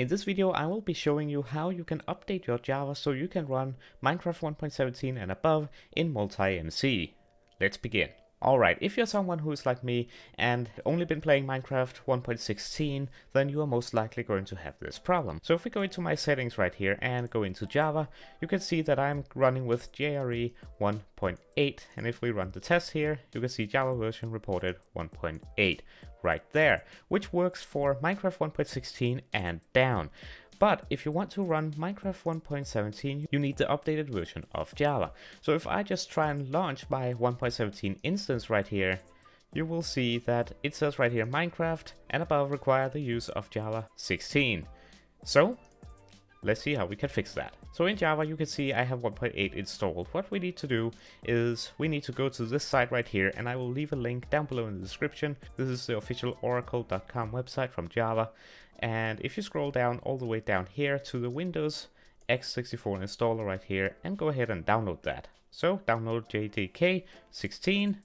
In this video I will be showing you how you can update your Java so you can run Minecraft 1.17 and above in MultiMC. Let's begin. Alright, if you're someone who is like me and only been playing Minecraft 1.16, then you are most likely going to have this problem. So if we go into my settings right here and go into Java, you can see that I'm running with JRE 1.8 and if we run the test here, you can see Java version reported 1.8 right there, which works for Minecraft 1.16 and down. But if you want to run Minecraft 1.17, you need the updated version of Java. So if I just try and launch my 1.17 instance right here, you will see that it says right here Minecraft and above require the use of Java 16. So let's see how we can fix that. So in Java you can see I have 1.8 installed. What we need to do is we need to go to this site right here and I will leave a link down below in the description. This is the official oracle.com website from Java and if you scroll down all the way down here to the Windows x64 installer right here and go ahead and download that. So download JDK 16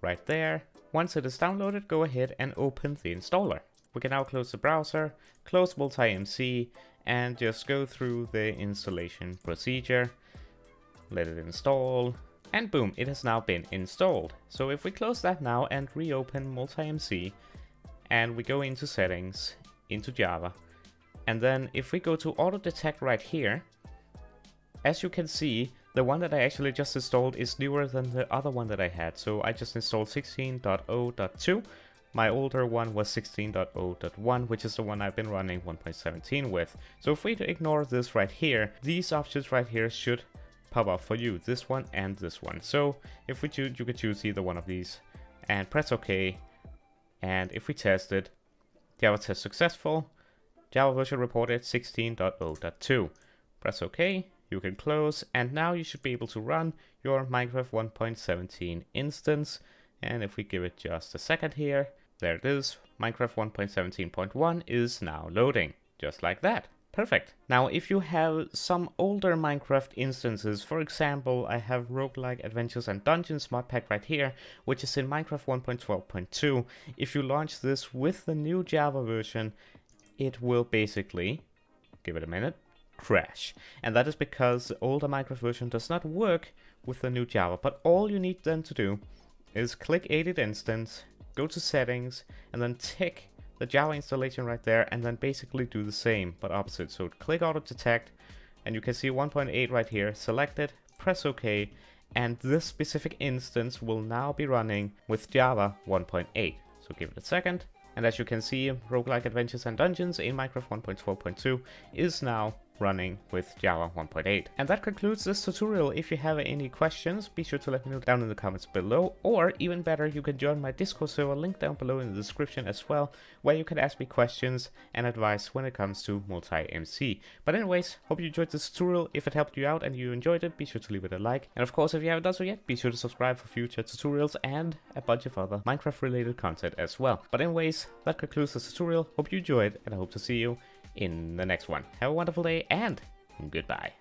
right there. Once it is downloaded, go ahead and open the installer. We can now close the browser, close MultiMC, and just go through the installation procedure. Let it install, and boom, it has now been installed. So if we close that now and reopen MultiMC, and we go into settings, into Java. And then if we go to auto detect right here, as you can see, the one that I actually just installed is newer than the other one that I had. So I just installed 16.0.2. My older one was 16.0.1, which is the one I've been running 1.17 with. So if we ignore this right here, these options right here should pop up for you, this one and this one. So if we choose, you could choose either one of these and press OK. And if we test it, Java test successful. Java version reported 16.0.2. Press OK, you can close, and now you should be able to run your Minecraft 1.17 instance. And if we give it just a second here, there it is. Minecraft 1.17.1 is now loading, just like that. Perfect. Now, if you have some older Minecraft instances, for example, I have Roguelike Adventures and Dungeons mod pack right here, which is in Minecraft 1.12.2. If you launch this with the new Java version, it will basically, give it a minute, crash. And that is because the older Minecraft version does not work with the new Java. But all you need then to do is click Edit Instance, go to Settings, and then tick the Java installation right there and then basically do the same but opposite. So click auto detect and you can see 1.8 right here, select it, press OK and this specific instance will now be running with Java 1.8. So give it a second. And as you can see, Roguelike Adventures and Dungeons in Minecraft 1.4.2 is now running with Java 1.8. And that concludes this tutorial. If you have any questions, be sure to let me know down in the comments below, or even better, you can join my Discord server, link down below in the description as well, where you can ask me questions and advice when it comes to MultiMC. But anyways, hope you enjoyed this tutorial. If it helped you out and you enjoyed it, be sure to leave it a like. And of course, if you haven't done so yet, be sure to subscribe for future tutorials and a bunch of other Minecraft related content as well. But anyways, that concludes this tutorial. Hope you enjoyed, and I hope to see you in the next one. Have a wonderful day and goodbye.